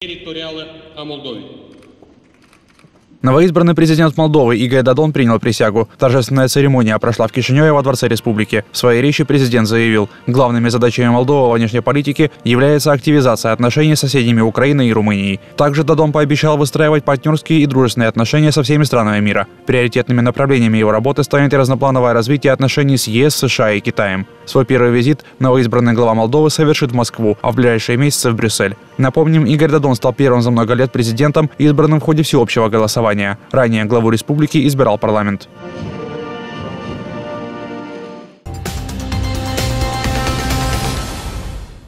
Територіали о Молдові. Новоизбранный президент Молдовы Игорь Дадон принял присягу. Торжественная церемония прошла в Кишиневе во Дворце Республики. В своей речи президент заявил, главными задачами Молдовы во внешней политике является активизация отношений с соседями Украины и Румынией. Также Дадон пообещал выстраивать партнерские и дружественные отношения со всеми странами мира. Приоритетными направлениями его работы станет и разноплановое развитие отношений с ЕС, США и Китаем. Свой первый визит новоизбранный глава Молдовы совершит в Москву, а в ближайшие месяцы в Брюссель. Напомним, Игорь Дадон стал первым за много лет президентом, избранным в ходе всеобщего голосования. Ранее главу республики избирал парламент.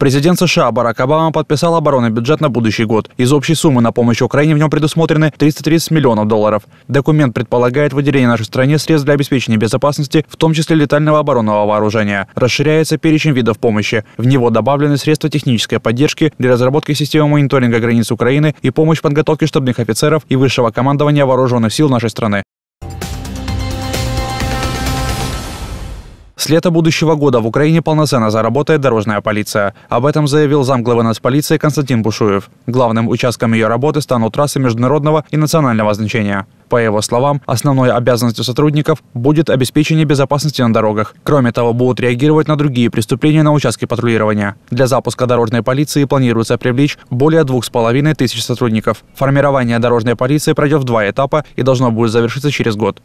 Президент США Барак Обама подписал оборонный бюджет на будущий год. Из общей суммы на помощь Украине в нем предусмотрены 330 миллионов долларов. Документ предполагает выделение нашей стране средств для обеспечения безопасности, в том числе летального оборонного вооружения. Расширяется перечень видов помощи. В него добавлены средства технической поддержки для разработки системы мониторинга границ Украины и помощь в подготовке штабных офицеров и высшего командования вооруженных сил нашей страны. С лета будущего года в Украине полноценно заработает дорожная полиция. Об этом заявил замглавы нацполиции Константин Бушуев. Главным участком ее работы станут трассы международного и национального значения. По его словам, основной обязанностью сотрудников будет обеспечение безопасности на дорогах. Кроме того, будут реагировать на другие преступления на участке патрулирования. Для запуска дорожной полиции планируется привлечь более двух с половиной тысяч сотрудников. Формирование дорожной полиции пройдет в два этапа и должно будет завершиться через год.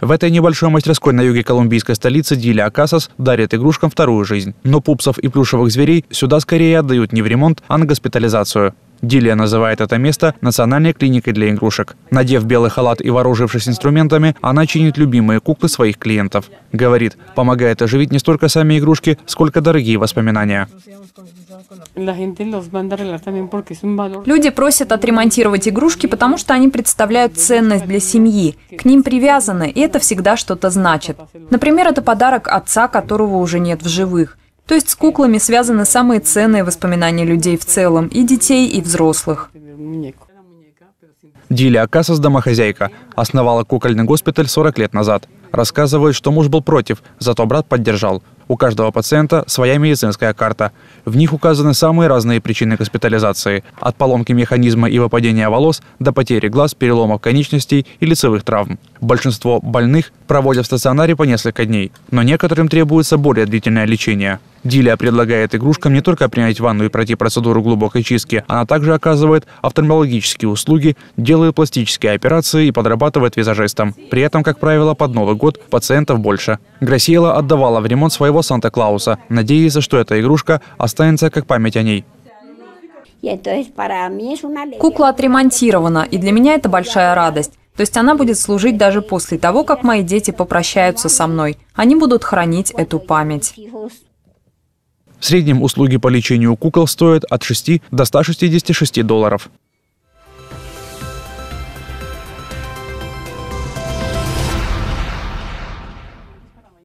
В этой небольшой мастерской на юге колумбийской столицы Дили Акасас дарит игрушкам вторую жизнь. Но пупсов и плюшевых зверей сюда скорее отдают не в ремонт, а на госпитализацию. Дилия называет это место национальной клиникой для игрушек. Надев белый халат и вооружившись инструментами, она чинит любимые куклы своих клиентов. Говорит, помогает оживить не столько сами игрушки, сколько дорогие воспоминания. Люди просят отремонтировать игрушки, потому что они представляют ценность для семьи. К ним привязаны, и это всегда что-то значит. Например, это подарок отца, которого уже нет в живых. То есть с куклами связаны самые ценные воспоминания людей в целом, и детей, и взрослых. Диля Акасас – домохозяйка. Основала кукольный госпиталь 40 лет назад. Рассказывает, что муж был против, зато брат поддержал. У каждого пациента своя медицинская карта. В них указаны самые разные причины госпитализации. От поломки механизма и выпадения волос до потери глаз, переломов конечностей и лицевых травм. Большинство больных проводят в стационаре по несколько дней, но некоторым требуется более длительное лечение. Дилия предлагает игрушкам не только принять ванну и пройти процедуру глубокой чистки, она также оказывает офтальмологические услуги, делает пластические операции и подрабатывает визажистом. При этом, как правило, под Новый год пациентов больше. Грасиела отдавала в ремонт своего Санта-Клауса, надеясь, что эта игрушка останется как память о ней. Кукла отремонтирована, и для меня это большая радость. То есть она будет служить даже после того, как мои дети попрощаются со мной. Они будут хранить эту память. В среднем услуги по лечению кукол стоят от 6 до 166 долларов.